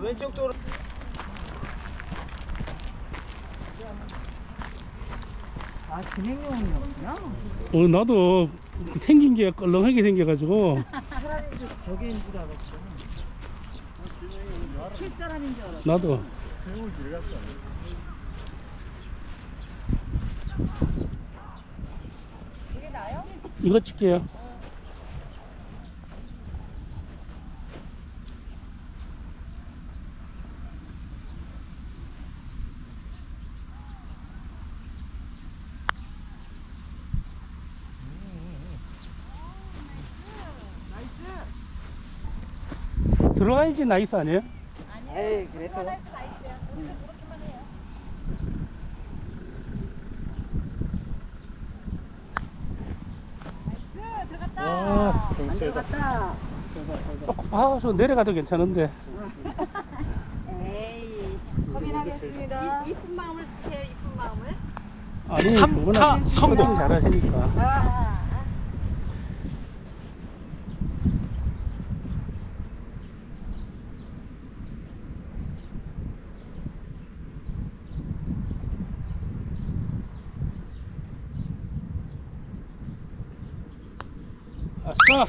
왼쪽 도로. 아, 진행용이었구나. 어, 나도 생긴 게 껄렁하게 생겨가지고 저게인 줄 알았어. 칠 사람인 줄 알았어. 나도 이게 나요? 이거 찍게요. 들어가야지 nice 아니에요? 에이, 그래도. 아, 세다. 갔다. 조금 봐서 내려가도 괜찮은데. 에이, 고민하겠습니다. 이쁜 마음을 쓰세요, 이쁜 마음을. 아니, 삼타 그거는 성공. 퍼팅 잘하시니까. 아, 아싸!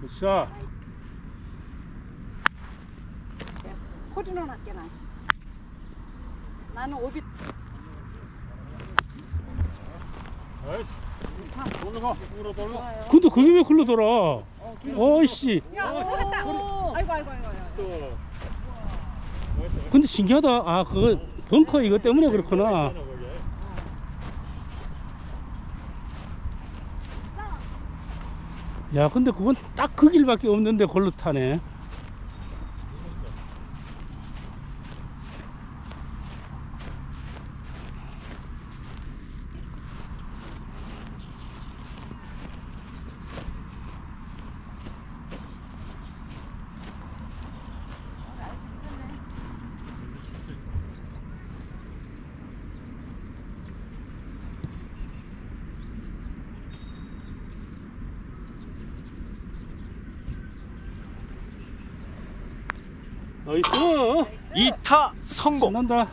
굿샷! 코디노 낫게나. 나는 오비. 나이스. 올라가. 올라 돌려. 근데 그게 왜 글로 돌아? 어이씨. 야, 들어갔다. 아이고, 아이고, 아이고. 아이고. 또. 근데 신기하다. 아, 그거 벙커 이거 때문에 그렇구나. 야, 근데 그건 딱 그 길밖에 없는데 걸로 타네. 나이스! 2타 성공. 신난다.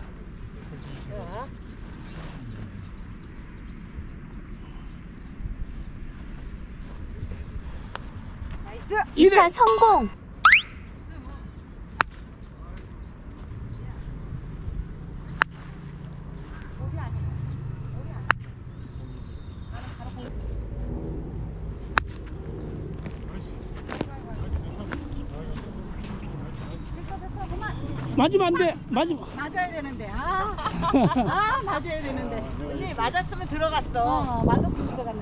나이스. 2타 성공. 오비 아니야. 오비 아니야. 나는 바로 공. 됐어, 됐어, 그만. 맞으면 안 돼! 맞으면. 맞아야 되는데. 아, 아 맞아야 되는데. 언니 맞았으면 들어갔어. 어, 맞았으면 들어갔네.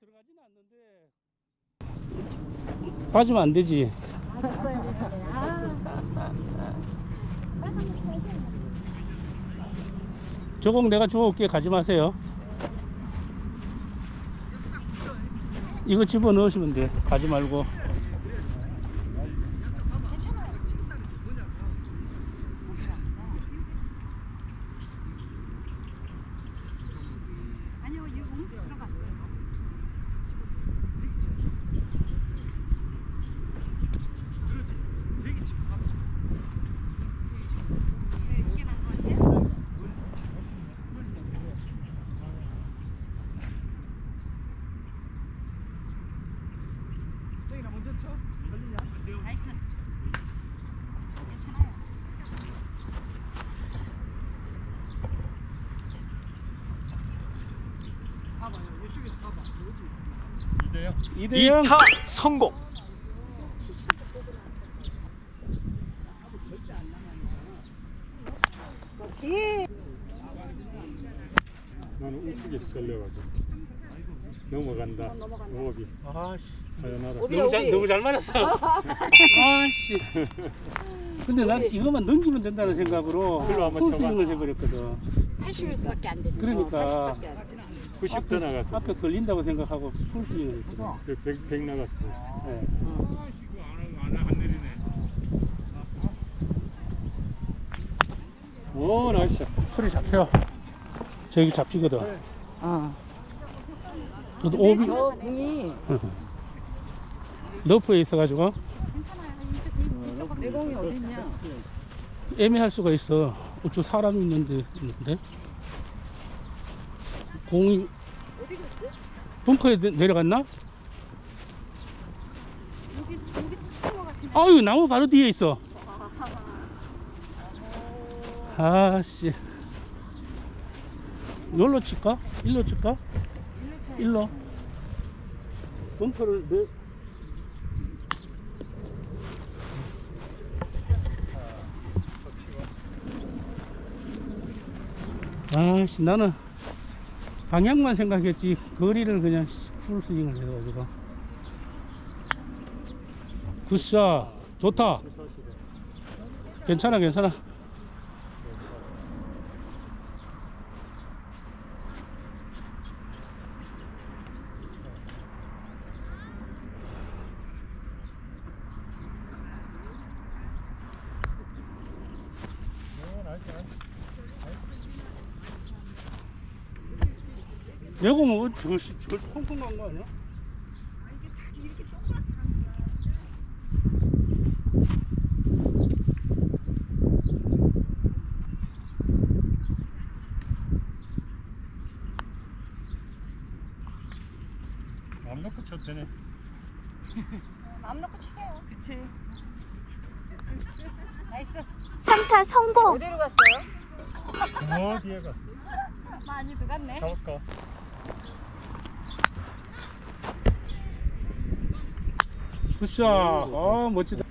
들어가진 않는데. 맞으면 안 되지. 맞았어야 되는데. 아. 저공 내가 주워올게 가지 마세요. 이거 집어 넣으시면 돼. 가지 말고. 아니요, 이거 응? 들어갔어요. 네, 이게 나은 것 같아요? 나이스. 괜찮아요. 이대요. 2대0. 2타 성공. 나는 우측에 쏠려가지고. 넘어간다. 오비. 아씨. 사연하다. 오비, 너무 잘, 오비. 너무 잘 맞았어. 아씨. 근데 난 이것만 넘기면 된다는 생각으로 그걸로 한번 full 쳐봐. 스윙을 해버렸거든. 80밖에 안 되는 그러니까. 80밖에 안 돼. 90더 나갔어. 앞에 걸린다고 생각하고 풀 스윙을 했거든. 100, 100 나갔어. 네. 오, nice. 풀이 잡혀. 저기 잡히거든. 어. 저도 오비, 저 공이 러프에 있어가지고. 애매할 수가 있어. 어쩌 사람이 있는데 있는데 공이 벙커에 내- 내려갔나? 아유 나무 바로 뒤에 있어. 아씨. 여기로 칠까? 일로 칠까? 일로. 벙커를 내. 아씨 나는 방향만 생각했지 거리를 그냥 풀스윙을 해가지고. 굿샷 좋다. 괜찮아 괜찮아 내가 뭐 저거 저 펑펑 간거 아니야? 맘 놓고 쳐도 되네. 마음 놓고 치세요. 그치. nice. 3타 성공. 어디로 갔어요? 어 뒤에 가 많이 들어갔네. 잡을까? 굿샷 아 멋지다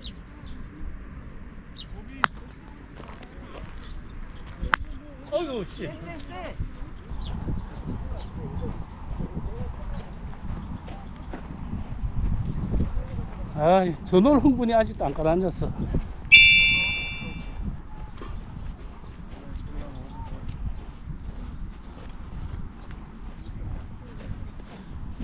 어이구 씨. 아, 전월 흥분이 아직도 안 가라앉았어.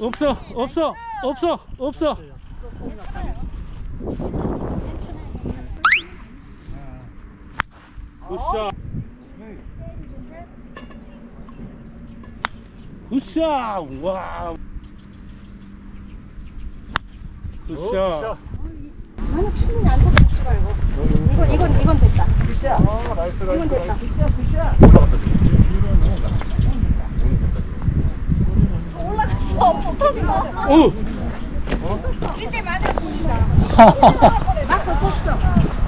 없어, 없어, 없어, 없어. 굿샷. 굿샷. 와. 굿샷. 아니 충분히 안 쳐도 치 말고. 이건 이건 이건 됐다. 굿샷. 아 나이스 나이스. 됐다. 굿샷 굿샷. 올라갔 어. 붙었어. 오. 이때 맞아 보인다. 맞고.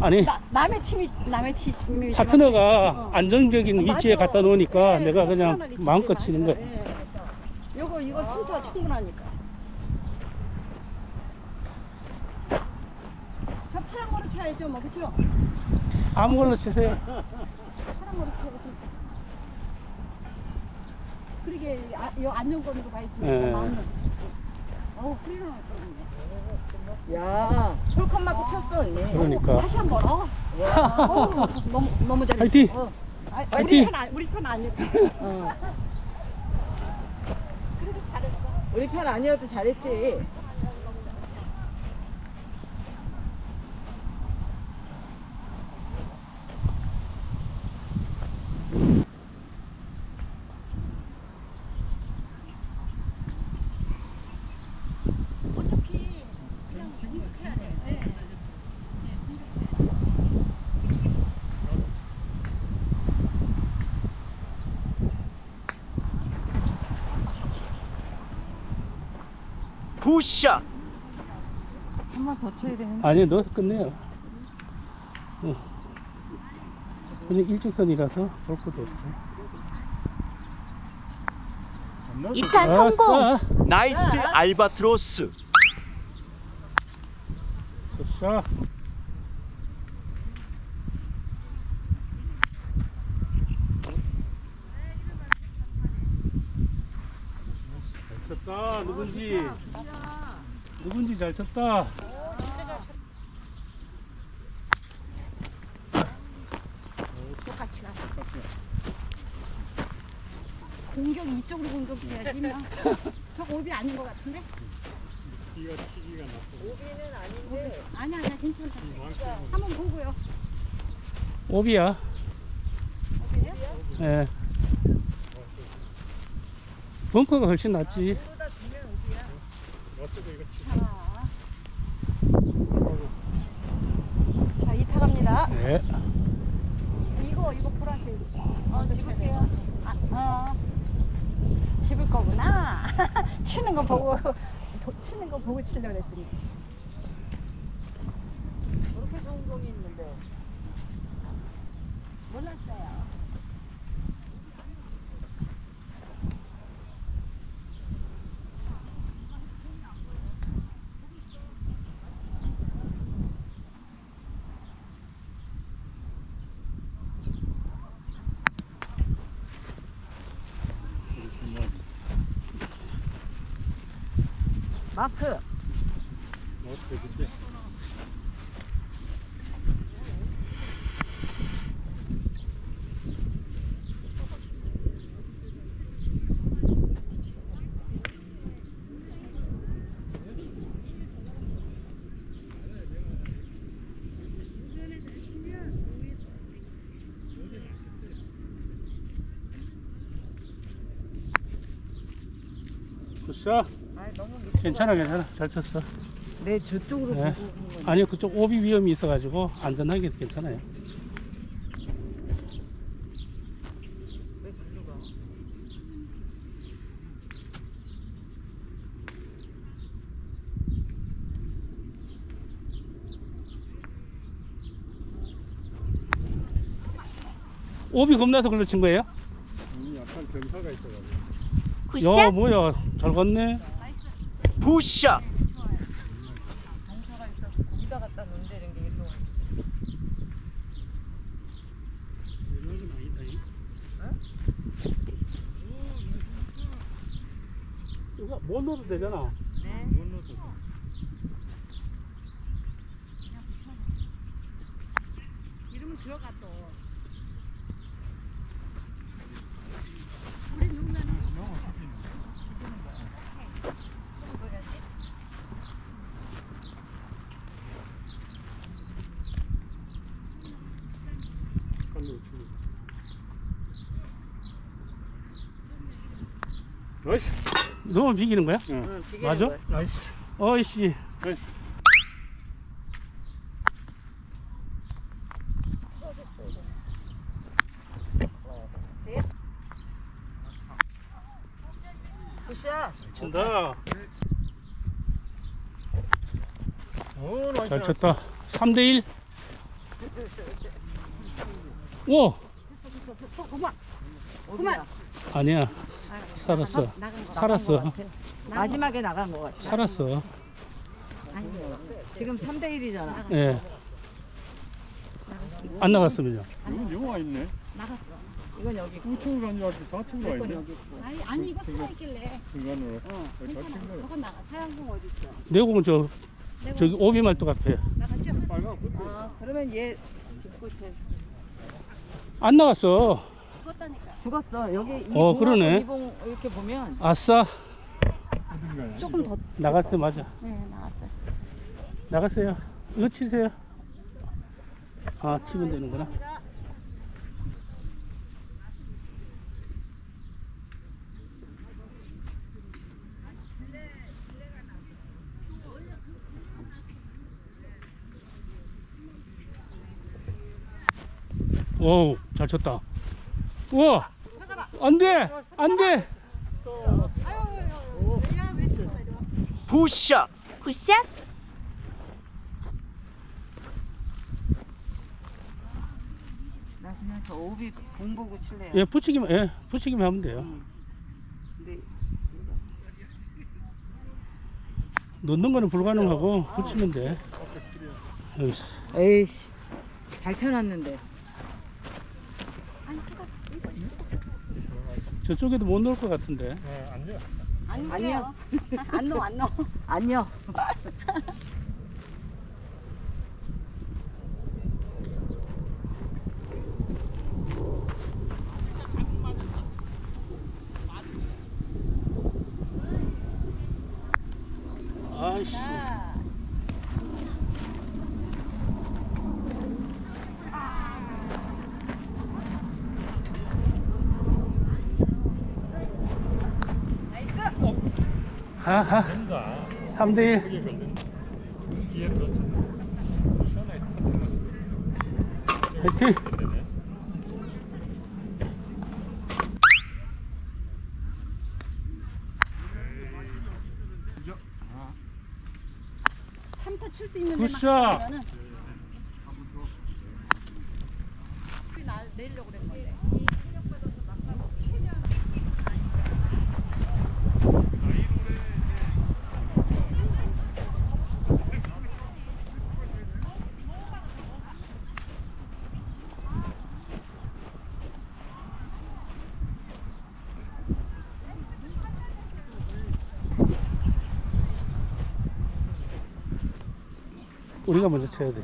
아니 나, 남의 팀이 남의 팀이 파트너가 안정적인 맞아. 위치에 갖다 놓으니까 네, 내가 그냥 마음껏 맞아. 치는 거야. 예. 요거 이거 팀타 충분하니까. 저 파란 거로 쳐야죠, 뭐 그죠? 아무거나 치세요. 파란 거로 쳐고. 그러게 아, 요 안정권으로 가 있으니까 예. 마음 치고. 어우 프리런 할 뻔했네. 야, 홀컵 맞고 쳤어 언니. 그러니까. 다시 한 번. 어. 어우, 너무 너무 잘했어. 화이팅! 어. 아, 우리 화이팅! 편 아니, 우리 편 아니야. 어. 그래도 잘했어. 우리 편 아니어도 잘했지. 어차피 그냥 공격해야 돼. 네. Good shot 한 번 더 쳐야 되는데. 아니 넣어서 끝내요. 어. 그냥 일직선이라서 볼 것도 없어. 이타 성공. 아싸. Nice 알바트로스 good shot. 누군지. 누군지 잘 쳤다. 똑같이 가서. 공격 이쪽으로 공격해야지 마. 저 오비 아닌 것 같은데? 기가 튀기가 났어. 아니야 아니야 괜찮다. 한번 보고요. 오비야. 오비예요? 예. 벙커가 훨씬 낫지. 어쩌고 이거 튀- 자. 자 이타 갑니다. 네. 이거 이거 보라색. 어 집을게요. 아, 어. 집을 거구나. 치는 거 보고 보- 치는 거 보고 치려고 그랬더니. 그렇게 좋은 공이 있는데. 몰랐어요. 우리 정말 마크. 어떻게 줄게? 굿샷. 괜찮아, 괜찮아. 잘 쳤어. 내 저쪽으로 네. 아니요, 그쪽 오비 위험이 있어 가지고 안전하게 괜찮아요. 오비 겁나서 글로 친 거예요? 이 약간 경사가 있어가지고. 굿샷. 야, 뭐야. 잘 갔네. 일로. 이거 못 넣어도 되잖아. 네. 못 넣어도 돼. 이러면 들어가 또. 약간 놓치고. 나이스. 넣으면 비기는 거야? 응. 응, 맞아? 거야. 나이스. 어이씨. 나이스. 굿샷. 친다. 오, 나이스. 잘 쳤다. 3대1. 오! 됐어 됐어 됐어 그만. 그만. 아니야. 살았어. 나가- 나간 거. 살았어. 마지막에 나간 것 같아. 살았어. 아니 지금 3대 1이잖아. 예. 안 나갔으면요. 이건 영화 있네. 나갔어. 이건 여기. 우측으로 간줄 알고 좌측으로 와 있네. 아니 아니 이거 살아 있길래. 중간으로. 괜찮아. 좌측으로. 저건 나가. 사양공 어디 있어? 내공은 저, 저기 오비말뚝 앞에. 나갔죠? 빨간. 아, 그러면 얘 뒷꽃에 안 나갔어. 죽었다니까. 죽었어. 여기 이 어, 봉하고 그러네. 이봉 이렇게 보면 아싸. 조금 더. 나갔어, 맞아. 네 나갔어요. 나갔어요. 이거 치세요. 아, 치면 되는구나. 어우 잘 쳤다. 우와 안돼 안돼. 굿샷 굿샷 나 그냥 저 오비 봉 보고 칠래요. 예 붙이기만 예 붙이기만 하면 돼요. 놓는 거는 불가능하고 붙이면 돼. 에이씨 잘 쳐놨는데. 저쪽에도 못 넣을 것 같은데. 어, 안 돼. 안 아니요. 넣어요. 안 넣어 안 넣어. 아니요. 아이씨. 자, 하하. 된다. 3대1. 그게 걸린. 기회를 놓쳤네. 시원하게 터뜨려. 화이팅! 되네. 삼타 칠 수 있는 굿샷. 데만 하면은 나 내려고 그랬 건데. 우리가 먼저 쳐야 돼.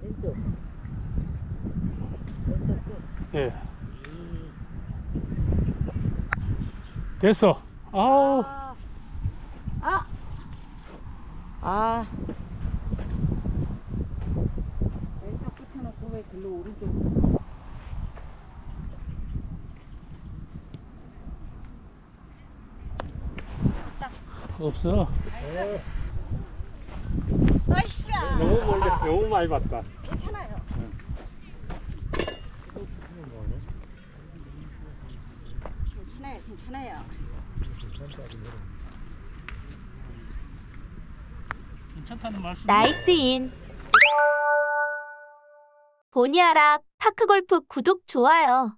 왼쪽. 왼쪽 끝. 예. 됐어. 아우. 아. 아. 왼쪽 끝에 놓고 왜 글로 오른쪽? 없어. 아이씨야. 너무 멀리 너무 많이 봤다. 괜찮아요. 괜찮아요. 괜찮아요. 괜찮다는 말씀. 나이스 인. 보니아라 파크골프 구독 좋아요.